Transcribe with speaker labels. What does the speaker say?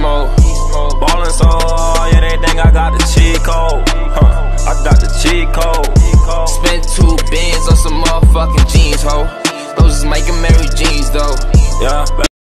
Speaker 1: mode. Ballin' so hard, yeah, they think I got the cheat code. Huh, I got the cheat code.
Speaker 2: Spent two bins on some motherfucking jeans, ho. Those is making Mary jeans, though.
Speaker 1: Yeah,